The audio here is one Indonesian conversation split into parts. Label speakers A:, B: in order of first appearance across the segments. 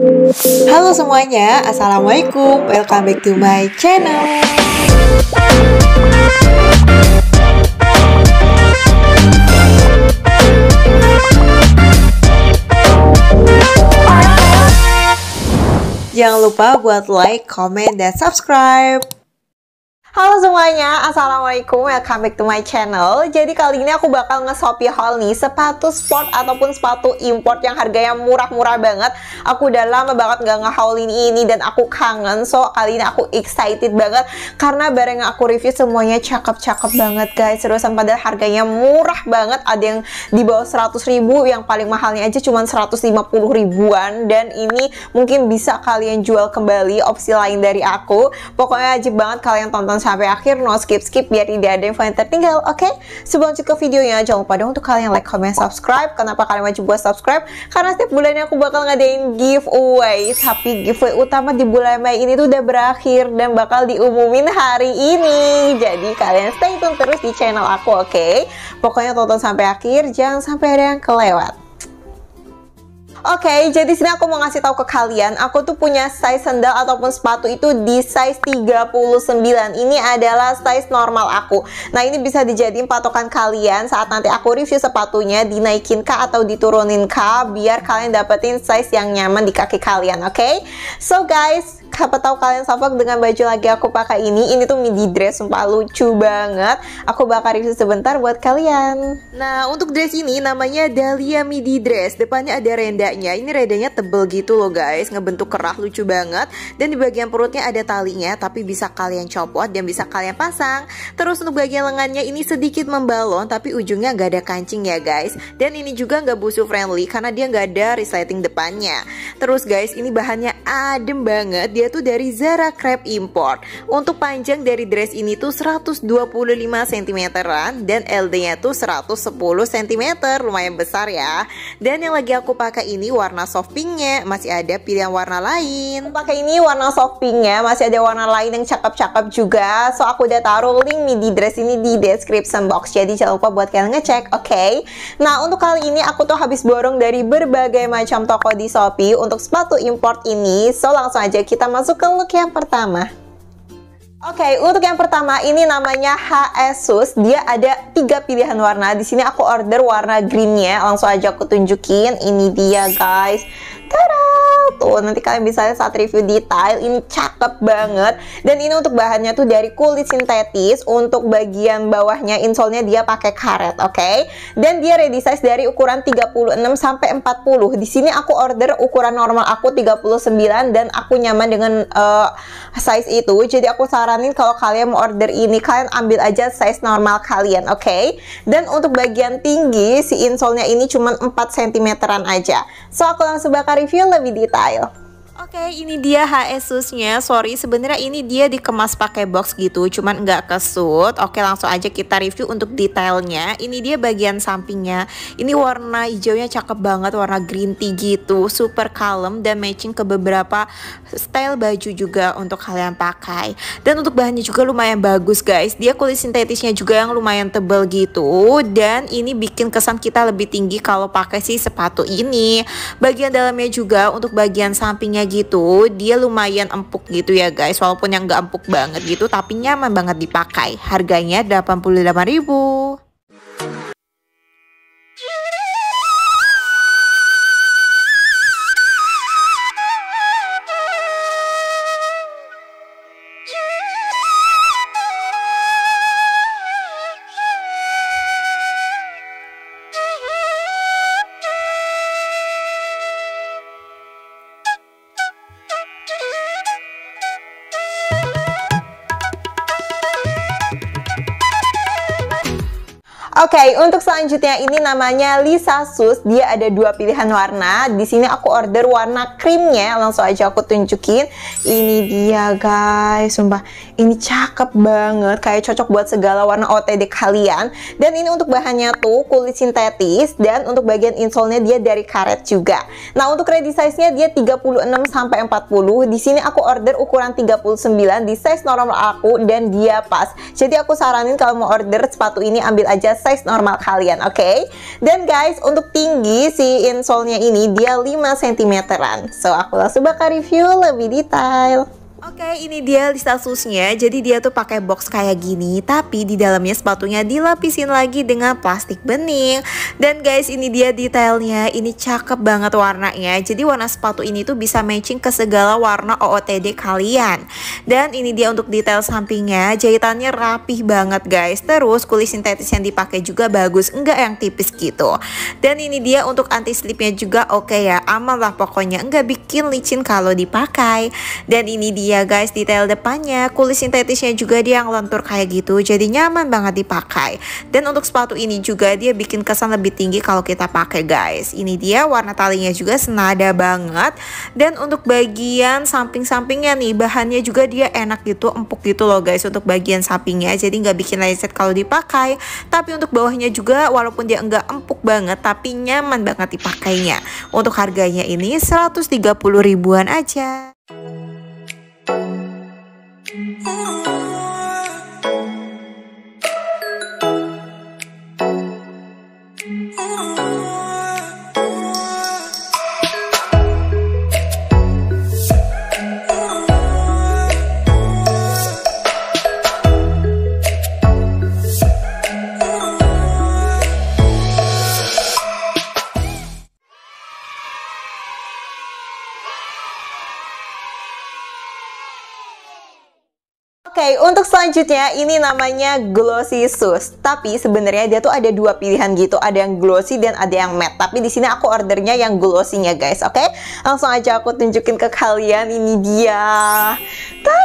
A: Halo semuanya, Assalamualaikum. Welcome back to my channel. Jangan lupa buat like, comment, dan subscribe Halo semuanya, Assalamualaikum, welcome back to my channel. Jadi kali ini aku bakal nge-shopee haul nih Sepatu sport ataupun sepatu import yang harganya murah-murah banget. Aku udah lama banget gak nge-haulin ini dan aku kangen. So kali ini aku excited banget Karena barang yang aku review semuanya cakep-cakep banget guys. Seriusan padahal harganya murah banget. Ada yang di bawah 100 ribu Yang paling mahalnya aja cuma 150 ribuan. Dan ini mungkin bisa kalian jual kembali opsi lain dari aku. Pokoknya wajib banget kalian tonton sampai akhir, no skip-skip biar tidak ada info yang tertinggal, oke? Okay? Sebelum ke videonya, jangan lupa dong untuk kalian like, comment, subscribe. Kenapa kalian wajib buat subscribe? Karena setiap bulannya aku bakal ngadain giveaway. Tapi giveaway utama di bulan Mei ini tuh udah berakhir dan bakal diumumin hari ini. Jadi kalian stay tune terus di channel aku, oke? Okay? Pokoknya tonton sampai akhir, jangan sampai ada yang kelewat. Oke, okay, jadi sini aku mau ngasih tahu ke kalian, aku tuh punya size sandal ataupun sepatu itu di size 39. Ini adalah size normal aku. Nah, ini bisa dijadiin patokan kalian saat nanti aku review sepatunya dinaikin kah atau diturunin kah biar kalian dapetin size yang nyaman di kaki kalian, oke? Okay? So guys, Siapa tahu kalian safak dengan baju lagi aku pakai ini. Ini tuh midi dress, sumpah lucu banget. Aku bakal review sebentar buat kalian. Nah, untuk dress ini namanya Dahlia midi dress. Depannya ada rendanya. Ini rendanya tebel gitu loh guys, ngebentuk kerah lucu banget. Dan di bagian perutnya ada talinya, tapi bisa kalian copot dan bisa kalian pasang. Terus untuk bagian lengannya ini sedikit membalon, tapi ujungnya nggak ada kancing ya guys. Dan ini juga nggak busu friendly karena dia nggak ada resleting depannya. Terus guys, ini bahannya adem banget tuh dari Zara Crepe Import. Untuk panjang dari dress ini tuh 125 cm dan LD-nya tuh 110 cm, lumayan besar ya. Dan yang lagi aku pakai ini warna soft pinknya, masih ada pilihan warna lain. Pakai ini warna soft pinknya, masih ada warna lain yang cakep-cakep juga. So aku udah taruh link midi dress ini di description box, jadi jangan lupa buat kalian ngecek, oke? Okay? Nah untuk kali ini aku tuh habis borong dari berbagai macam toko di Shopee untuk sepatu import ini. So langsung aja kita masuk ke look yang pertama. Oke, okay, untuk yang pertama ini namanya HSUS. Dia ada tiga pilihan warna. Di sini aku order warna greennya. Langsung aja aku tunjukin. Ini dia guys. Tuh, nanti kalian bisa lihat saat review detail. Ini cakep banget. Dan ini untuk bahannya tuh dari kulit sintetis. Untuk bagian bawahnya, insolnya dia pakai karet, oke? Okay? Dan dia ready size dari ukuran 36 sampai 40. Di sini aku order ukuran normal aku 39 dan aku nyaman dengan uh, size itu. Jadi aku saranin kalau kalian mau order ini, kalian ambil aja size normal kalian, oke? Okay? Dan untuk bagian tinggi, si insolnya ini cuma 4 cm aja. So, aku langsung bakal review lebih detail. Oke, okay, ini dia HSUS-nya. Sorry, sebenarnya ini dia dikemas pakai box gitu, cuman nggak kesut. Oke, langsung aja kita review untuk detailnya. Ini dia bagian sampingnya. Ini warna hijaunya cakep banget, warna green tea gitu, super kalem dan matching ke beberapa style baju juga untuk kalian pakai. Dan untuk bahannya juga lumayan bagus, guys. Dia kulit sintetisnya juga yang lumayan tebal gitu dan ini bikin kesan kita lebih tinggi kalau pakai si sepatu ini. Bagian dalamnya juga untuk bagian sampingnya gitu dia lumayan empuk gitu ya guys. Walaupun yang gak empuk banget gitu tapi nyaman banget dipakai. Harganya 88.000 Oke, okay, untuk selanjutnya ini namanya Lisa Sus. Dia ada dua pilihan warna. Di sini aku order warna krimnya. Langsung aja aku tunjukin. Ini dia guys, sumpah. Ini cakep banget, kayak cocok buat segala warna OTD kalian. Dan ini untuk bahannya tuh kulit sintetis dan untuk bagian insolnya dia dari karet juga. Nah, untuk ready size-nya dia 36 sampai 40. Di sini aku order ukuran 39 di size normal aku dan dia pas. Jadi aku saranin kalau mau order sepatu ini ambil aja size size normal kalian, oke? Okay? Dan guys, untuk tinggi si insole-nya ini dia 5 cm-an. So, aku langsung bakal review lebih detail. Oke, ini dia statusnya. Jadi dia tuh pakai box kayak gini, tapi di dalamnya sepatunya dilapisin lagi dengan plastik bening. Dan guys, ini dia detailnya. Ini cakep banget warnanya. Jadi warna sepatu ini tuh bisa matching ke segala warna OOTD kalian. Dan ini dia untuk detail sampingnya. Jahitannya rapih banget guys. Terus kulit sintetis yang dipakai juga bagus, enggak yang tipis gitu. Dan ini dia untuk anti slipnya juga oke okay ya. Aman lah pokoknya, enggak bikin licin kalau dipakai. Dan ini dia ya guys detail depannya kulit sintetisnya juga dia yang lentur kayak gitu jadi nyaman banget dipakai. Dan untuk sepatu ini juga dia bikin kesan lebih tinggi kalau kita pakai guys. Ini dia warna talinya juga senada banget. Dan untuk bagian samping-sampingnya nih bahannya juga dia enak gitu empuk gitu loh guys untuk bagian sampingnya. Jadi nggak bikin lecet kalau dipakai. Tapi untuk bawahnya juga walaupun dia enggak empuk banget tapi nyaman banget dipakainya. Untuk harganya ini 130 ribuan aja selanjutnya ini namanya glossy shoes. Tapi sebenarnya dia tuh ada dua pilihan gitu, ada yang glossy dan ada yang matte. Tapi di sini aku ordernya yang glossy-nya guys, oke? Okay? Langsung aja aku tunjukin ke kalian ini dia. Tada!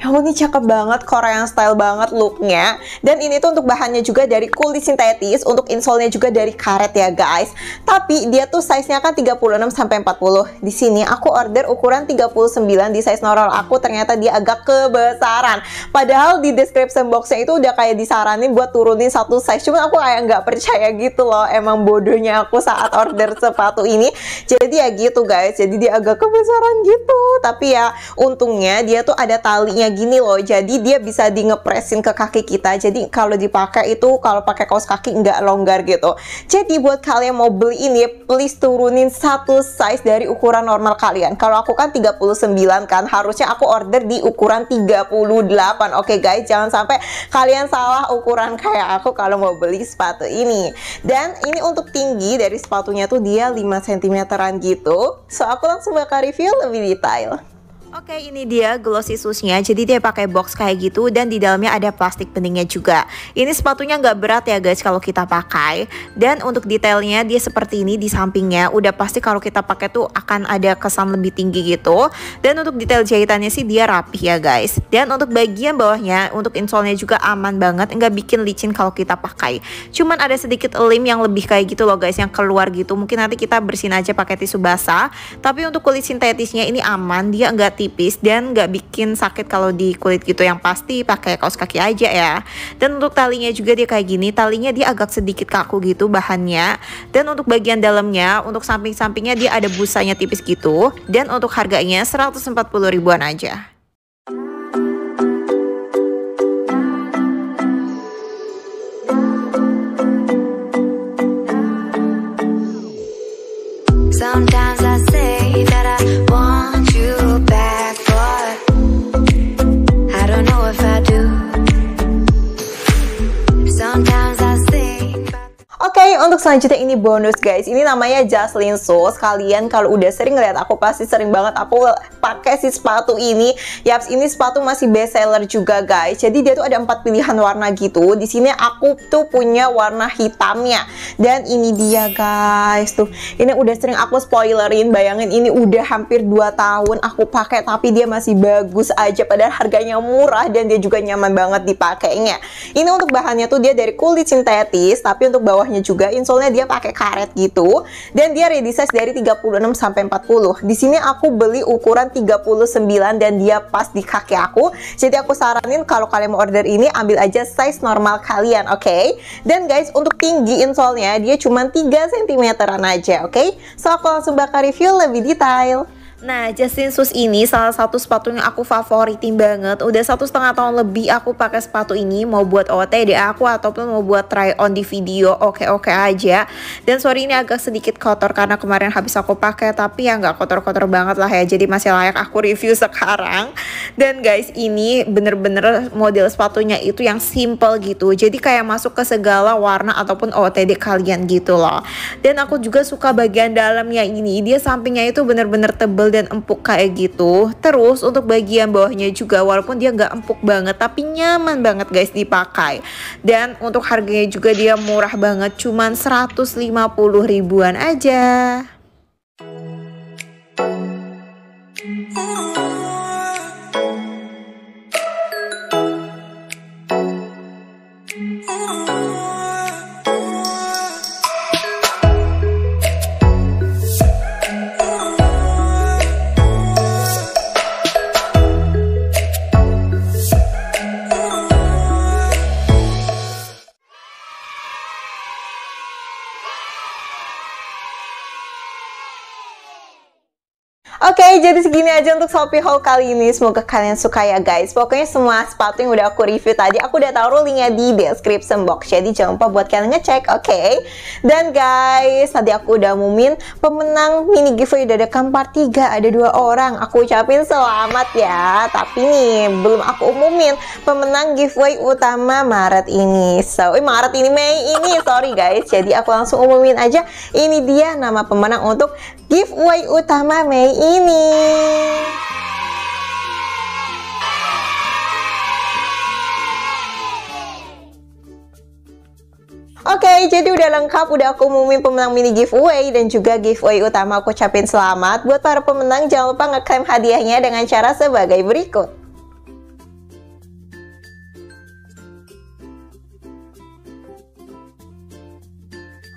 A: Ya ini cakep banget, Korean style banget looknya. Dan ini tuh untuk bahannya juga dari kulit sintetis, untuk insole-nya juga dari karet ya guys. Tapi dia tuh size-nya kan 36 sampai 40. Di sini aku order ukuran 39 di size normal aku ternyata dia agak kebesaran. Padahal di description box-nya itu udah kayak disaranin buat turunin satu size. Cuma aku kayak nggak percaya gitu loh. Emang bodohnya aku saat order sepatu ini. Jadi ya gitu guys. Jadi dia agak kebesaran gitu. Tapi ya untungnya dia tuh ada talinya gini loh jadi dia bisa di ngepresin ke kaki kita. Jadi kalau dipakai itu kalau pakai kaos kaki nggak longgar gitu. Jadi buat kalian mau beli ini please turunin satu size dari ukuran normal kalian. Kalau aku kan 39 kan harusnya aku order di ukuran 38 oke okay, guys jangan sampai kalian salah ukuran kayak aku kalau mau beli sepatu ini. Dan ini untuk tinggi dari sepatunya tuh dia 5 cm-an gitu. So aku langsung bakal review lebih detail Oke ini dia glossy shoesnya jadi dia pakai box kayak gitu dan di dalamnya ada plastik peningnya juga. Ini sepatunya nggak berat ya guys kalau kita pakai. Dan untuk detailnya dia seperti ini di sampingnya. Udah pasti kalau kita pakai tuh akan ada kesan lebih tinggi gitu. Dan untuk detail jahitannya sih dia rapih ya guys. Dan untuk bagian bawahnya untuk insole-nya juga aman banget. Nggak bikin licin kalau kita pakai. Cuman ada sedikit lem yang lebih kayak gitu loh guys yang keluar gitu. Mungkin nanti kita bersihin aja pakai tisu basah. Tapi untuk kulit sintetisnya ini aman. Dia enggak tipis dan nggak bikin sakit kalau di kulit gitu. Yang pasti pakai kaos kaki aja ya. Dan untuk talinya juga dia kayak gini talinya dia agak sedikit kaku gitu bahannya. Dan untuk bagian dalamnya untuk samping-sampingnya dia ada busanya tipis gitu. Dan untuk harganya 140 ribuan aja untuk selanjutnya ini bonus guys. Ini namanya Jaslyn Sauce. Kalian kalau udah sering ngeliat aku pasti sering banget aku pakai si sepatu ini. Yaps, ini sepatu masih best seller juga guys. Jadi dia tuh ada empat pilihan warna gitu. Di sini aku tuh punya warna hitamnya. Dan ini dia guys tuh. Ini udah sering aku spoilerin. Bayangin ini udah hampir 2 tahun aku pakai tapi dia masih bagus aja padahal harganya murah dan dia juga nyaman banget dipakainya. Ini untuk bahannya tuh dia dari kulit sintetis tapi untuk bawahnya juga insole-nya dia pakai karet gitu dan dia ready size dari 36 sampai 40. Di sini aku beli ukuran 39 dan dia pas di kaki aku. Jadi aku saranin kalau kalian mau order ini ambil aja size normal kalian, oke? Okay? Dan guys, untuk tinggi insole-nya dia cuma 3 cm aja, oke? Okay? So aku langsung bakal review lebih detail. Nah, Justin Sus ini salah satu sepatu yang aku favoritin banget. Udah satu setengah tahun lebih aku pakai sepatu ini, mau buat OTD aku ataupun mau buat try on di video, oke-oke aja. Dan sorry ini agak sedikit kotor karena kemarin habis aku pakai, tapi ya nggak kotor-kotor banget lah ya. Jadi masih layak aku review sekarang. Dan guys, ini bener-bener model sepatunya itu yang simple gitu. Jadi kayak masuk ke segala warna ataupun OTD kalian gitu loh. Dan aku juga suka bagian dalamnya ini. Dia sampingnya itu bener-bener tebel dan empuk kayak gitu. Terus untuk bagian bawahnya juga walaupun dia nggak empuk banget tapi nyaman banget guys dipakai. Dan untuk harganya juga dia murah banget cuman 150 ribuan aja. Jadi segini aja untuk Shopee haul kali ini. Semoga kalian suka ya guys. Pokoknya semua sepatu yang udah aku review tadi, aku udah taruh linknya di description box. Jadi jangan lupa buat kalian ngecek, oke? Okay? Dan guys, tadi aku udah umumin pemenang mini giveaway dadakan part 3. Ada dua orang. Aku ucapin selamat ya. Tapi nih, belum aku umumin pemenang giveaway utama Maret ini. So, eh, Maret ini, Mei ini. Sorry guys. Jadi aku langsung umumin aja. Ini dia nama pemenang untuk giveaway utama Mei ini. Oke, okay, jadi udah lengkap, udah aku umumin pemenang mini giveaway dan juga giveaway utama aku ucapin selamat. Buat para pemenang, jangan lupa ngeklaim hadiahnya dengan cara sebagai berikut.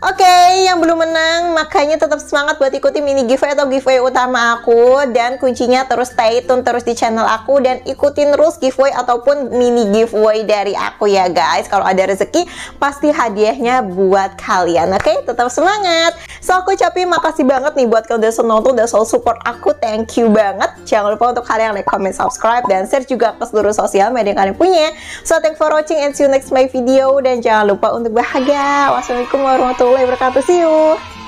A: Oke, okay, yang belum menang makanya tetap semangat buat ikuti mini giveaway atau giveaway utama aku dan kuncinya terus stay tune terus di channel aku dan ikutin terus giveaway ataupun mini giveaway dari aku ya guys. Kalau ada rezeki pasti hadiahnya buat kalian. Oke, okay? tetap semangat. So aku ucapin makasih banget nih buat kalian udah nonton, udah selalu support aku. Thank you banget. Jangan lupa untuk kalian like, comment, subscribe dan share juga ke seluruh sosial media yang kalian punya. So thank for watching and see you next my video dan jangan lupa untuk bahagia. Wassalamualaikum warahmatullahi wabarakatuh. See you.